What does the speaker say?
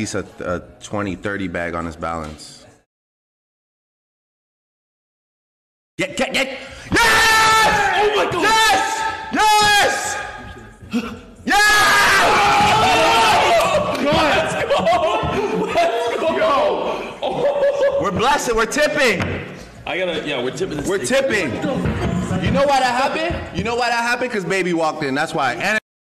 least a, a 20, 30 bag on his balance. Get, get, get! Yes! Oh my God! Yes! Yes! Yes! yes! Let's go! Let's go! Yo. Oh. We're blessed. We're tipping. I gotta, yeah, we're tipping this We're thing. tipping. You know why that happened? You know why that happened? Because baby walked in. That's why. And